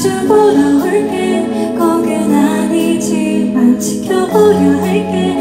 자주 보러 올게. 꼭은 아니지만 지켜보려 할게.